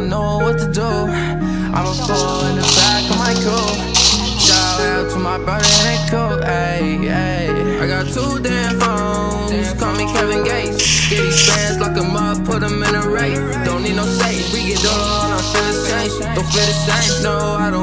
don't know what to do. I'm a fool in the back of my coupe. Shout out to my brother and cool, ayy, ayy. I got two damn phones, call me Kevin Gates. Get these fans, lock them up, put them in a race. Don't need no safe, we get all our feelings change. Don't feel the same, no, I don't